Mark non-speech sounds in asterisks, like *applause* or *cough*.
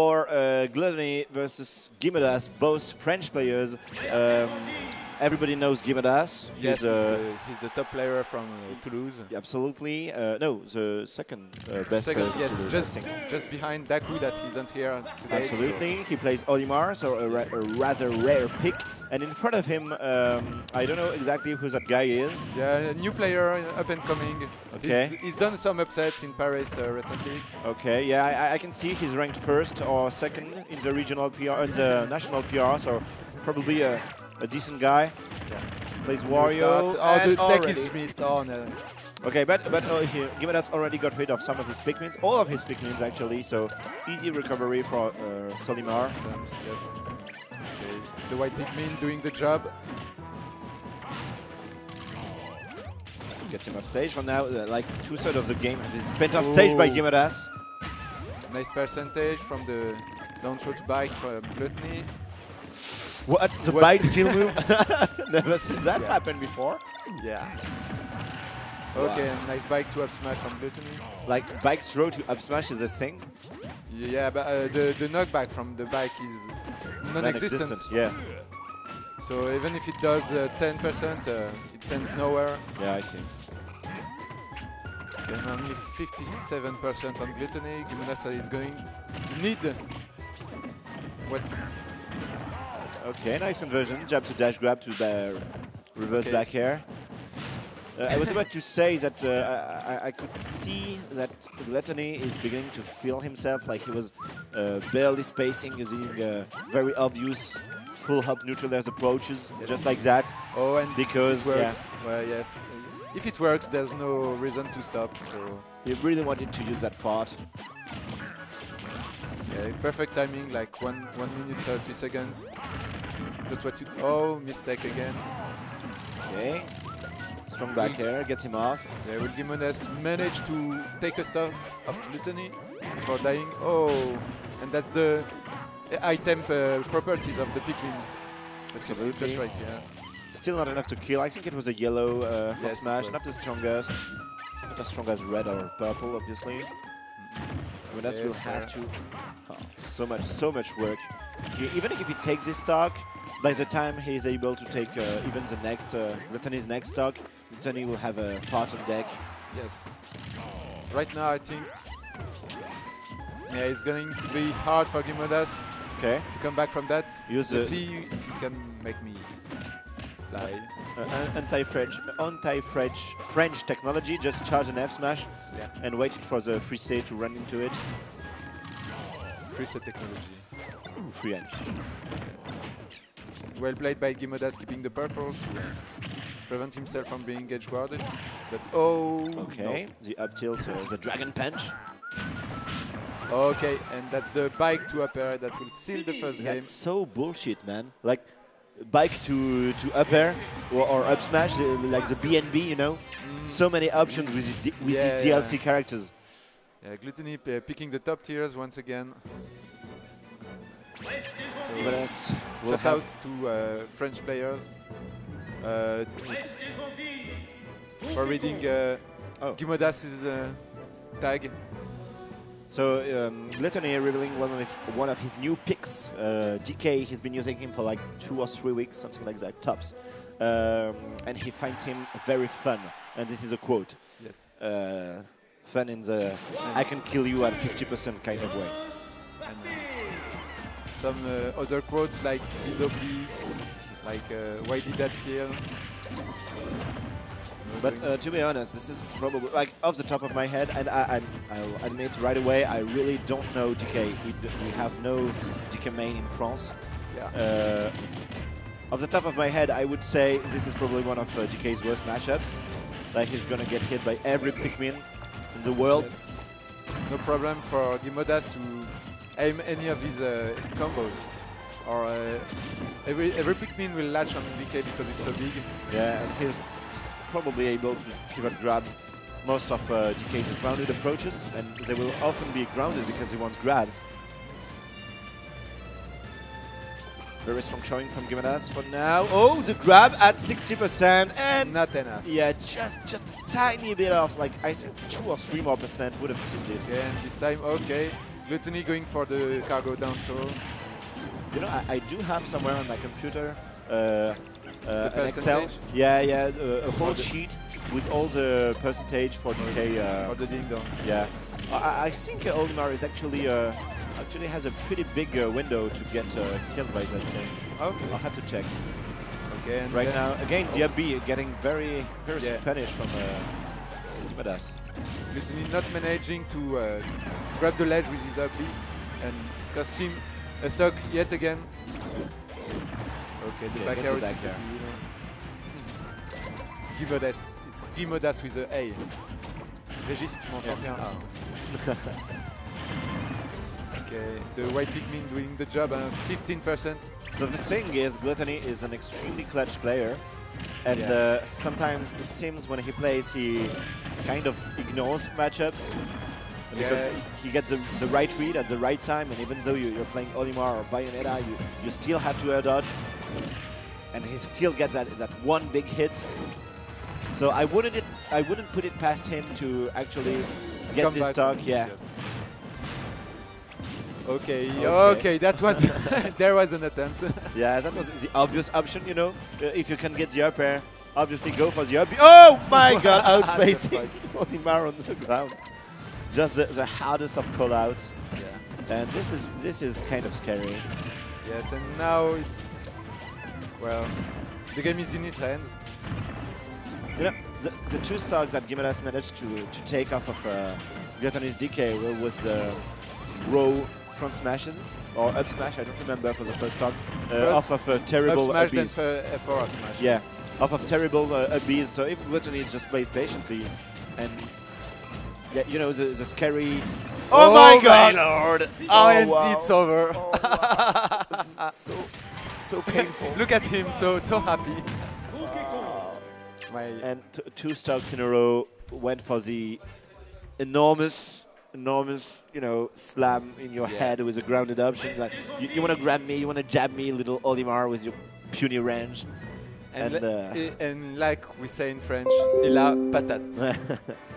For uh, Glutonny versus Guimodas, both French players. Um, everybody knows Guimodas. He's yes, he's, uh, the, he's, the, top player from uh, Toulouse. Absolutely. Uh, no, the second uh, best second, player. Yes, Toulouse, just, just behind Daku that isn't here today. Absolutely. So. He plays Olimar, so a, ra a, rather rare pick. And in front of him, um, I don't know exactly who that guy is. Yeah, a new player, up and coming. Okay. He's, he's done some upsets in Paris uh, recently. Okay, yeah, I, I, can see he's ranked first or second in the regional PR, in the national PR, so probably a, a decent guy. Yeah. Plays Wario. Oh, the deck is missed on. Uh. Okay, but but uh, he, Guimodas already got rid of some of his Pikmins, all of his Pikmins actually, so easy recovery for uh, Solimar. Yes. Okay. The white Pikmin doing the job. Gets him off stage for now, uh, like two-thirds of the game has been spent off stage by Guimodas. Nice percentage from the down throw to bike from Glutonny. What? The what? bite kill *laughs* move? *laughs* Never seen that yeah. happen before. Yeah. Okay, wow. nice bike to up smash from Glutonny. Like bike throw to up smash is a thing? Yeah, but uh, the, the knockback from the bike is non-existent. Non yeah. So even if it does 10%, uh, uh, it sends nowhere. Yeah, I see. And only 57% on Glutonny. Gimenasa is going to need what's Okay, nice conversion. Jab to dash grab to the reverse okay. back air. Uh, I was about to say that uh, I, I, could see that Glutonny is beginning to feel himself like he was uh, barely spacing using uh, very obvious full hop neutral airs approaches, yes. just like that. Oh, and because it works. Yeah. Well, yes. If it works, there's no reason to stop. So he really wanted to use that fart. Yeah, perfect timing, like one one minute thirty seconds. Just what you. Oh, mistake again. Okay. Strong back air gets him off. Yeah, will Guimodas manage to take a stuff of Glutonny before dying? Oh, and that's the item uh, properties of the Pikmin. Absolutely. Just right, yeah. Still not enough to kill. I think it was a yellow uh, yes, smash, not the strongest. Not as strong as red or purple, obviously. Mm -hmm. Yeah, will have to. Oh, so much, so much work. Even if he takes this stock, by the time he is able to take uh, even the next uh, Glutonny's next stock, Glutonny will have a part on deck. Yes. Right now, I think yeah, it's going to be hard for Guimodas okay. to come back from that. Use Let's see if he can make me lie. Uh, anti-French, anti-French French technology. Just charge an F smash yeah. and wait for the free set to run into it. Free set technology. Ooh, free edge. Well played by Guimodas, keeping the purple to prevent himself from being edge guarded. But oh, okay, no. the up tilt, uh, the dragon punch. Okay, and that's the bike to up air that will seal the first that's game. That's so bullshit, man. Like bike to to up air or, or up smash, uh, like the BNB, you know. Mm. So many options with, with yeah, these DLC yeah. characters. Yeah, Glutonny uh, picking the top tiers once again. So we'll shout out to uh, French players uh, for reading uh, oh. Guimodas's uh, tag. So um, Glutonny revealing one of one of his new picks. Uh, DK, he's been using him for like two or three weeks, something like that, tops. Um, and he finds him very fun. And this is a quote. Yes. Uh, fun in the I can kill you at 50% kind of way. And, some uh, other quotes like Bizopi, like uh, why did that kill? But uh, to be honest, this is probably like off the top of my head, and I, will admit right away, I really don't know DK. We, we have no DK main in France. Yeah. Uh, off the top of my head, I would say this is probably one of uh, DK's worst matchups. Like he's gonna get hit by every Pikmin in the world. Yes. No problem for Guimodas to aim any of his uh, combos. Or uh, every every Pikmin will latch on DK because he's so big. Yeah, and he's probably able to pivot grab most of uh, DK's grounded approaches, and they will often be grounded because he wants grabs. Very strong showing from Guimodas for now. Oh, the grab at 60% and not enough. Yeah, just just a tiny bit of, Like I said, two or three more percent would have sealed it. Yeah, and this time okay. Glutonny going for the cargo down throw. You know, I, I do have somewhere on my computer uh, uh, an Excel. Yeah, yeah, uh, a whole sheet with all the percentage for DK. Uh, For the ding dong. yeah, I, I think uh, Olimar is actually uh, actually has a pretty big uh, window to get uh, killed by that thing. Okay. I'll have to check. Okay. And Right now, again, the up B getting very, very Yeah. punished from uh, Madas. Gluttony not managing to uh, grab the ledge with his up B and cost him a stock yet again. Okay, the back arrow the back air. be, you know. Guimodas. It's Guimodas with a A. Régis, si tu m'entends, Yeah. c'est un A. Okay, the white Pikmin doing the job, uh, 15%. So the thing is, Glutonny is an extremely clutch player, and Yeah. uh, sometimes it seems when he plays, he kind of ignores matchups because Yeah. he gets the, the right read at the right time, and even though you, you're playing Olimar or Bayonetta, you, you still have to air dodge, and he still gets that that one big hit. So I wouldn't it, I wouldn't put it past him to actually get Come this stock. Yeah. Yes. Okay, Okay. okay, that was *laughs* there was an attempt. *laughs* Yeah, that was the obvious option, you know. Uh, if you can get the up air, obviously go for the up. Oh my *laughs* god, outspacing Olimar on the ground. Just the, the hardest of callouts. yeah. And this is this is kind of scary. Yes, and now it's well, the game is in his hands. You know, the, the two stocks that Guimodas managed to, to take off of uh, Glutonny's DK were with uh, row front smashes or up smash, I don't remember for the first stock, uh, off of a terrible Up smash then abuse. for F four up smash. Yeah, off of terrible uh. So if Glutonny just plays patiently and yeah, you know, the, the scary. Oh my God. My lord! Oh, and wow. it's over. Oh, wow. This is so so painful. Look at him, so so happy. My and t- two stocks in a row went for the enormous, enormous, you know, slam in your Yeah. head with a grounded option. Like you, you want to grab me, you want to jab me, little Olimar with your puny range. and, and, uh, and like we say in French, il a patate. *laughs*